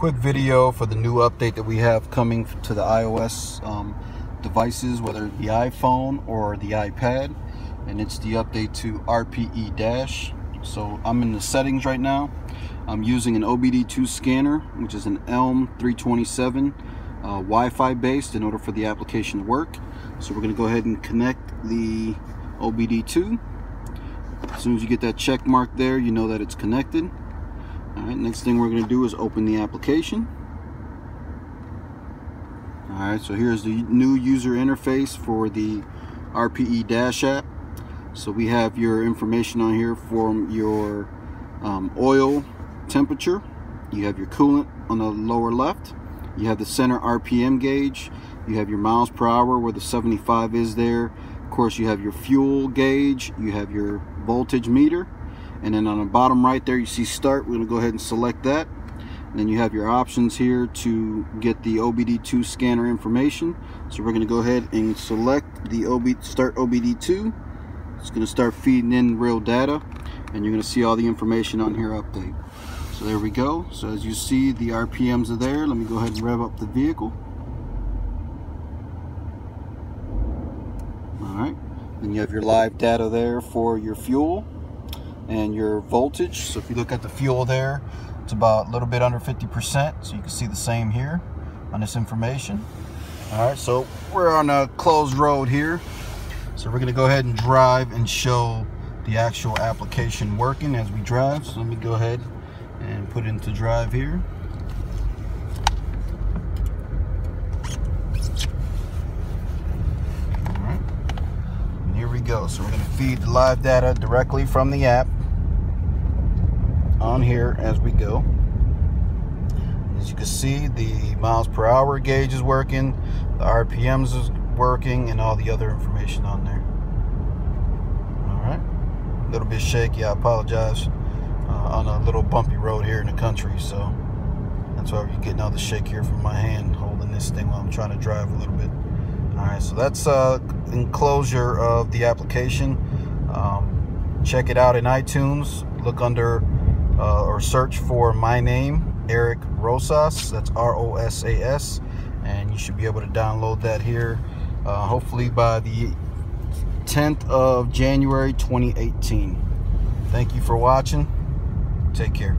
quick video for the new update that we have coming to the iOS um, devices, whether it be iPhone or the iPad. And it's the update to RPE Dash. So I'm in the settings right now. I'm using an OBD2 scanner, which is an Elm 327 uh, Wi-Fi based in order for the application to work. So we're going to go ahead and connect the OBD2. As soon as you get that check mark there, you know that it's connected. All right, next thing we're going to do is open the application. All right, so here's the new user interface for the RPE Dash app. So we have your information on here from your um, oil temperature. You have your coolant on the lower left. You have the center RPM gauge. You have your miles per hour where the 75 is there. Of course, you have your fuel gauge. You have your voltage meter and then on the bottom right there you see start. We're going to go ahead and select that. And then you have your options here to get the OBD2 scanner information. So we're going to go ahead and select the OB start OBD2 it's going to start feeding in real data and you're going to see all the information on here update. So there we go. So as you see the RPMs are there. Let me go ahead and rev up the vehicle. All right. Then you have your live data there for your fuel and your voltage. So if you look at the fuel there, it's about a little bit under 50%. So you can see the same here on this information. All right, so we're on a closed road here. So we're gonna go ahead and drive and show the actual application working as we drive. So let me go ahead and put into drive here. All right, and here we go. So we're gonna feed the live data directly from the app on here as we go. As you can see, the miles per hour gauge is working, the RPMs is working, and all the other information on there. All right, a little bit shaky. I apologize uh, on a little bumpy road here in the country, so that's why you're getting all the shake here from my hand holding this thing while I'm trying to drive a little bit. All right, so that's uh, enclosure of the application. Um, check it out in iTunes. Look under uh, or search for my name, Eric Rosas. That's R O S A S. And you should be able to download that here uh, hopefully by the 10th of January 2018. Thank you for watching. Take care.